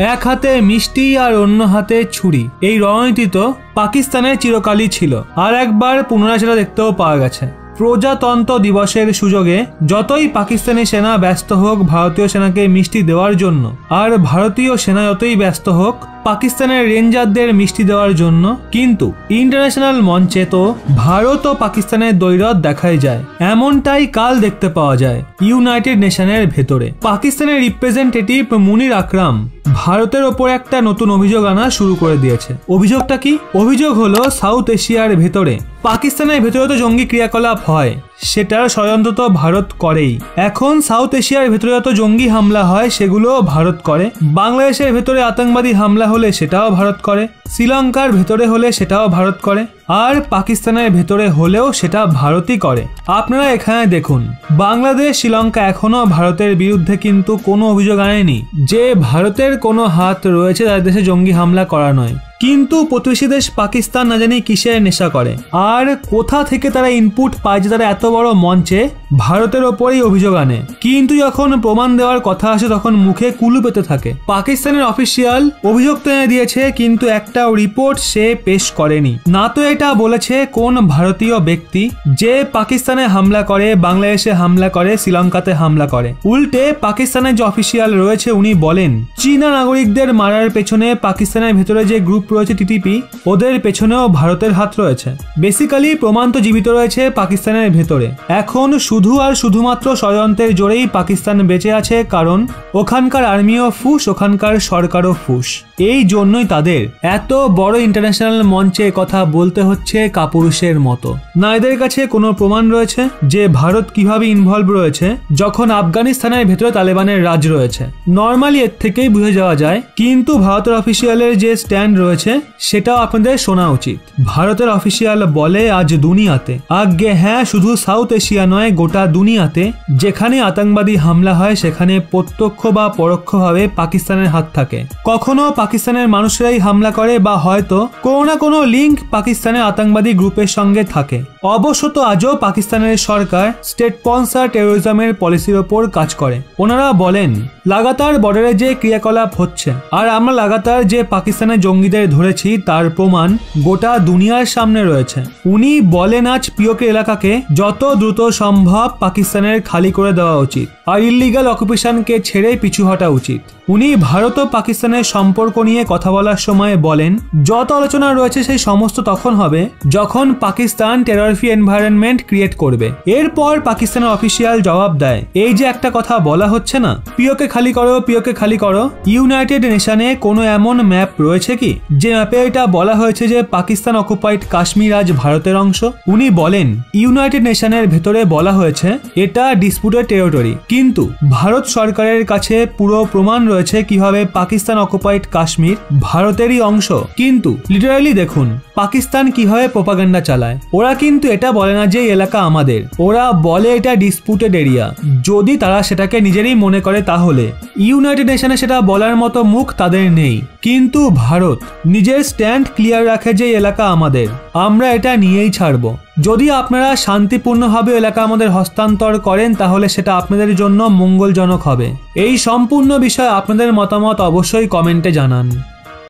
এক হাতে মিষ্টি আর অন্য হাতে ছুরি। এই রণনীতি তো পাকিস্তানের চিরকালই ছিল। আর একবার পুনরায় সেটা দেখতেও পাওয়া গেছে। প্রজাতন্ত্র দিবসের সুযোগে যতই পাকিস্তানি সেনা ব্যস্ত হোক, ভারতীয় সেনাকে মিষ্টি দেওয়ার জন্য, আর ভারতীয় সেনা যতই ব্যস্ত হোক পাকিস্তানের রেঞ্জারদের মিষ্টি দেওয়ার জন্য। কিন্তু ইন্টারন্যাশনাল মঞ্চে তো ভারত ও পাকিস্তানের দৈরত দেখাই যায়। এমনটাই কাল দেখতে পাওয়া যায় ইউনাইটেড নেশনের ভেতরে। পাকিস্তানের রিপ্রেজেন্টেটিভ মুনির আকরাম ভারতের ওপর একটা নতুন অভিযোগ আনা শুরু করে দিয়েছে। অভিযোগটা কি? অভিযোগ হলো সাউথ এশিয়ার ভেতরে। পাকিস্তানের ভেতরে তো জঙ্গি ক্রিয়াকলাপ হয়। সেটার ষড়যন্ত্র তো ভারত করেই। এখন সাউথ এশিয়ার ভেতরে যত জঙ্গি হামলা হয়, সেগুলোও ভারত করে। বাংলাদেশের ভেতরে আতঙ্কবাদী হামলা হলে সেটাও ভারত করে। শ্রীলঙ্কার ভেতরে হলে সেটাও ভারত করে। আর পাকিস্তানের ভেতরে হলেও সেটা ভারতই করে। আপনারা এখানে দেখুন, বাংলাদেশ, শ্রীলঙ্কা এখনও ভারতের বিরুদ্ধে কিন্তু কোনো অভিযোগ আনেনি যে ভারতের কোনো হাত রয়েছে তাদের দেশে জঙ্গি হামলা করা নয়। কিন্তু প্রতিবেশী দেশ পাকিস্তান না জানি কিসের নেশা করে। আর কোথা থেকে তারা ইনপুট পায় যে তারা এত বড় মঞ্চে? ভারতের ওপরেই অভিযোগ আনে। কিন্তু যখন প্রমাণ দেওয়ার কথা আসে, তখন মুখে কুলু পেতে থাকে। পাকিস্তানের অফিসিয়াল অভিযোগ তো এনে দিয়েছে, কিন্তু একটাও রিপোর্ট সে পেশ করেনি। না তো এটা বলেছে কোন ভারতীয় ব্যক্তি যে পাকিস্তানে হামলা করে, বাংলাদেশে হামলা করে, শ্রীলঙ্কাতে হামলা করে। উল্টে পাকিস্তানের যে অফিসিয়াল রয়েছে, উনি বলেন, চীনা নাগরিকদের মারার পেছনে পাকিস্তানের ভেতরে যে গ্রুপ রয়েছে টিটিপি ওদের পেছনেও ভারতের হাত রয়েছে। বেসিক্যালি প্রমাণ তো জীবিত রয়েছে পাকিস্তানের ভেতরে। এখন শুধু আর শুধুমাত্র ষড়যন্ত্রের জোরেই পাকিস্তান বেঁচে আছে, কারণ ওখানকার আর্মিও ফুস, ওখানকার সরকারও ফুস। এই জন্যই তাদের এত বড় ইন্টারন্যাশনাল মঞ্চে কথা বলতে হচ্ছে কাপুরুষের মতো। না এদের কাছে কোনো প্রমাণ রয়েছে যে ভারত কীভাবে ইনভলভ রয়েছে, যখন আফগানিস্তানের ভেতরে তালেবানের রাজ রয়েছে। নর্মালি এর থেকেই বুঝে যাওয়া যায়, কিন্তু ভারতের অফিসিয়ালের যে স্ট্যান্ড রয়েছে সেটাও আপনাদের শোনা উচিত। ভারতের অফিসিয়াল বলে আজ দুনিয়াতে। আজ্ঞে হ্যাঁ শুধু সাউথ এশিয়া নয়, গোটা দুনিয়াতে। যেখানে আতঙ্কবাদী হামলা হয়, সেখানে প্রত্যক্ষ বা পরোক্ষভাবে পাকিস্তানের হাত থাকে। কখনো পাকিস্তানের মানুষরাই হামলা করে বা হয়তো কোনো না কোনো লিঙ্ক পাকিস্তানের আতঙ্কবাদী গ্রুপের সঙ্গে থাকে। অবশ্য তো আজও পাকিস্তানের সরকার স্টেট স্পন্সার টেরোরিজমের পলিসির ওপর কাজ করে। ওনারা বলেন লাগাতার বর্ডারে যে ক্রিয়াকলাপ হচ্ছে, আর আমরা লাগাতার যে পাকিস্তানের জঙ্গিদের ধরেছি, তার প্রমাণ গোটা দুনিয়ার সামনে রয়েছে। উনি বলেন, আজ পিওকে এলাকাকে যত দ্রুত সম্ভব পাকিস্তানের খালি করে দেওয়া উচিত। আর ইল্লিগাল অকুপেশনকে ছেড়ে পিছু হটা উচিত। উনি ভারত ও পাকিস্তানের সম্পর্ক নিয়ে কথা বলার সময় বলেন, যত আলোচনা রয়েছে সেই সমস্ত তখন হবে যখন Pakistan terror free environment create করবে। এরপর পাকিস্তানের অফিসিয়াল জবাব দেয়, এই যে একটা কথা বলা হচ্ছে না? পিওকে খালি করো, পিওকে খালি করো। ইউনাইটেড নেশনে কোনো এমন ম্যাপ রয়েছে কি? যে ম্যাপে এটা বলা হয়েছে যে পাকিস্তান অকুপাইড কাশ্মীর আজ ভারতের অংশ। উনি বলেন ইউনাইটেড নেশনের ভেতরে বলা হয়েছে, এটা ডিসপুটেড টেরিটরি কিন্তু ভারত সরকারের কাছে পুরো প্রমাণ রয়েছে কীভাবে পাকিস্তান অকুপাইড কাশ্মীর ভারতেরই অংশ। কিন্তু লিটারালি দেখুন, পাকিস্তান কীভাবে প্রোপাগান্ডা চালায়। ওরা কিন্তু এটা বলে না যে এলাকা আমাদের। ওরা বলে এটা ডিসপুটেড এরিয়া যদি তারা সেটাকে নিজেরই মনে করে তাহলে। ইউনাইটেড নেশনে সেটা বলার মতো মুখ তাদের নেই। কিন্তু ভারত, নিজের স্ট্যান্ড ক্লিয়ার রাখে যে এলাকা আমাদের। আমরা এটা নিয়েই ছাড়ব। যদি আপনারা শান্তিপূর্ণভাবে এলাকা আমাদের হস্তান্তর করেন, তাহলে সেটা আপনাদের জন্য মঙ্গলজনক হবে। এই সম্পূর্ণ বিষয়ে আপনাদের মতামত অবশ্যই কমেন্টে জানান।